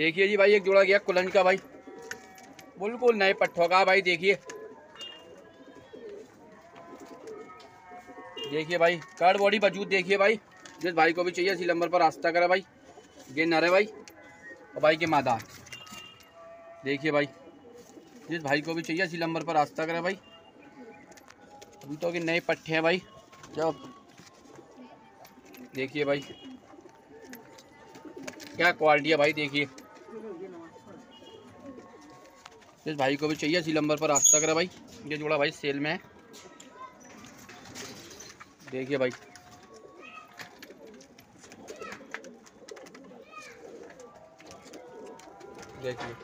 देखिए जी भाई, एक जोड़ा गया कुलंज का भाई। बिल्कुल नए पट्ठों का भाई, देखिए। देखिए भाई कर्ड बॉडी वजूद देखिए भाई। जिस भाई को भी चाहिए, इसी नंबर पर रास्ता करे भाई। ये नर भाई और भाई के मादा देखिए भाई, जिस भाई को भी चाहिए, इसी नंबर पर रास्ता करे भाई। अभी तो कि नए पट्टे हैं भाई। जब देखिए भाई, क्या क्वालिटी है भाई, देखिए। जिस भाई को भी चाहिए इसी नंबर पर रास्ता करे भाई। ये जोड़ा भाई सेल में है। देखिए भाई। देखिए।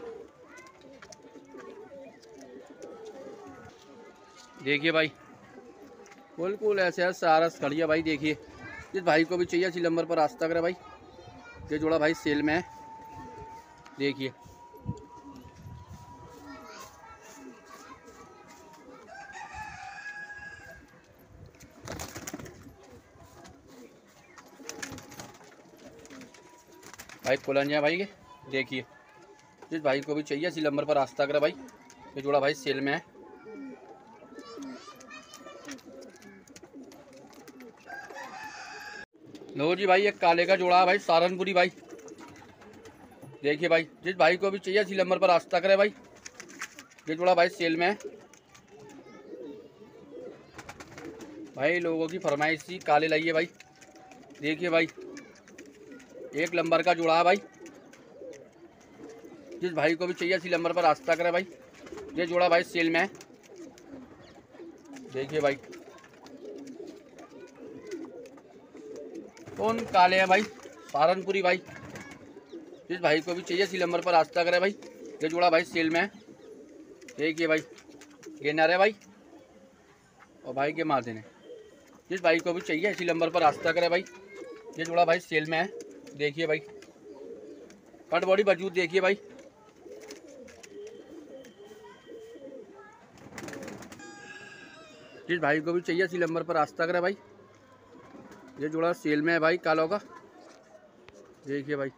देखिए भाई। बिल्कुल ऐसे है सारस खड़ी है भाई, देखिए। जिस भाई को भी चाहिए इसी नंबर पर रास्ता करे भाई। ये जोड़ा भाई सेल में है। देखिए। भाई कुलंजा भाई के, देखिए। जिस भाई को भी चाहिए इसी नंबर पर रास्ता करे भाई। ये जोड़ा भाई सेल में है। लो जी भाई, एक काले का जोड़ा है भाई सहारनपुरी भाई। देखिए भाई, जिस भाई को भी चाहिए, इसी नंबर पर रास्ता करे भाई। ये जोड़ा भाई सेल में है। भाई, लोगों की फरमाइश काले लाइए भाई। देखिए भाई, एक नंबर का जोड़ा है भाई। जिस भाई को भी चाहिए, इसी नंबर पर रास्ता करे भाई। ये जोड़ा भाई सेल में है। देखिए भाई। कौन काले हैं भाई? सहारनपुरी भाई। जिस भाई को भी चाहिए, इसी नंबर पर रास्ता करे भाई। ये जोड़ा भाई सेल में। है देखिए भाई। ये नर भाई। और भाई के माते ने जिस भाई को भी चाहिए, इसी नंबर पर रास्ता करे भाई। ये जोड़ा भाई सेल में है। देखिए भाई। कट बॉडी वजूद देखिए भाई। जिस भाई को भी चाहिए, इसी नंबर पर रास्ता करे भाई। ये जोड़ा सेल में है भाई, कालों का। देखिए भाई।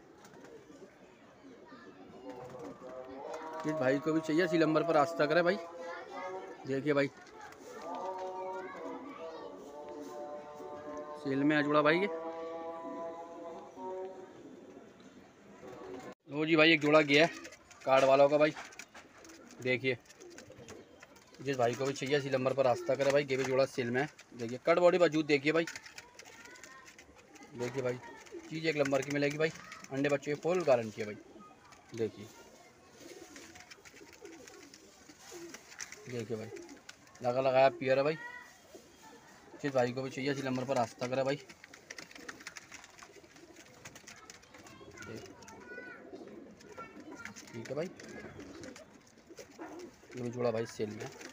जिस भाई को भी चाहिए, इसी नंबर पर रास्ता करे भाई। देखिए भाई। सेल में है जोड़ा भाई ये। लो जी भाई, एक जोड़ा गया है, कार्ड वालों का भाई। देखिए। जिस भाई को भी चाहिए, इसी नंबर पर रास्ता करे भाई, ये भी जोड़ा सेल में है। देखिए, कट बॉडी वजूद देखिए भाई। देखिए भाई, चीज़ एक नंबर की मिलेगी भाई। अंडे बच्चे फुल गारंटी है भाई। देखिए। देखिए भाई। लगा लगाया पियर है भाई। जिस भाई को भी चाहिए इसी नंबर पर रास्ता करे भाई। ठीक है भाई। ये भी जोड़ा भाई सेल में।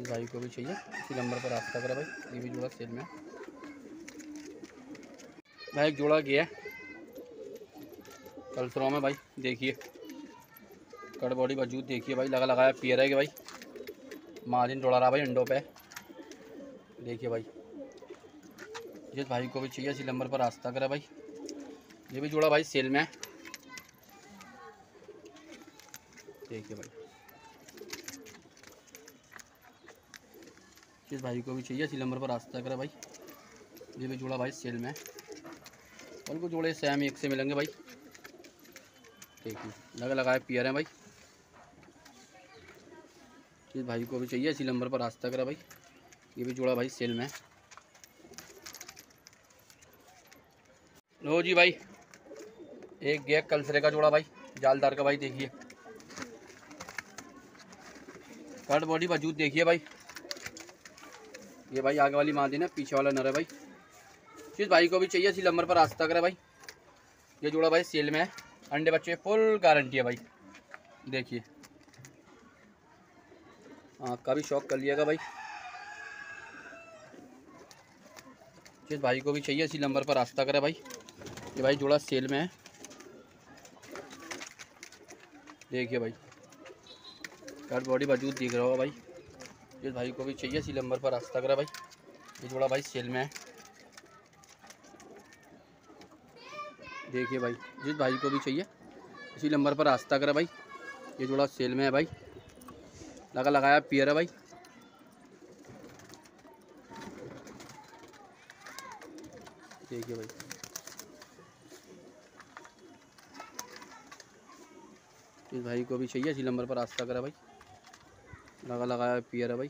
इस भाई को भी चाहिए। इसी नंबर पर रास्ता करा भाई। ये भी जोड़ा सेल में। भाई, एक जोड़ा गया कलसरों में भाई, देखिए। कट बॉडी वजूद देखिए भाई, लगा लगाया पियर है कि भाई। मार्जिन जोड़ा रहा भाई अंडों पे। देखिए भाई। जिस भाई को भी चाहिए, इसी नंबर पर रास्ता करा भाई। ये भी जोड़ा भाई सेल में देखिए भाई। जिस भाई को भी चाहिए। इसी नंबर पर रास्ता करा भाई। ये भी जोड़ा भाई सेल में। है और को जोड़े सेम एक से मिलेंगे भाई। देखिए लगा लगाए पियर हैं भाई। इस भाई को भी चाहिए। इसी नंबर पर रास्ता करा भाई। ये भी जोड़ा भाई सेल में। है लो जी भाई। एक गैक कलसरे का जोड़ा भाई। जालदार का भाई देखिए। कट बॉडी वजूद देखिए भाई। ये भाई आगे वाली मादी ना पीछे वाला नर है भाई। जिस भाई को भी चाहिए, इसी नंबर पर रास्ता करे भाई। ये जोड़ा भाई सेल में है। अंडे बच्चे, फुल गारंटी है भाई। देखिए। हाँ का भी शौक कर लिएगा भाई। जिस भाई को भी चाहिए, इसी नंबर पर रास्ता करे भाई। ये भाई जोड़ा सेल में है। देखिए भाई। कट बॉडी वजूद दिख रहा होगा भाई। जिस भाई को भी चाहिए इसी नंबर पर। रास्ता करा भाई। ये थोड़ा भाई सेल में है। देखिए भाई, जिस भाई को भी चाहिए इसी नंबर पर रास्ता करा भाई। ये थोड़ा सेल में है भाई। लगा लगाया, पियर है भाई। देखिए भाई। इस भाई को भी चाहिए इसी नंबर पर रास्ता करा भाई। लगा लगाया पियर है भाई।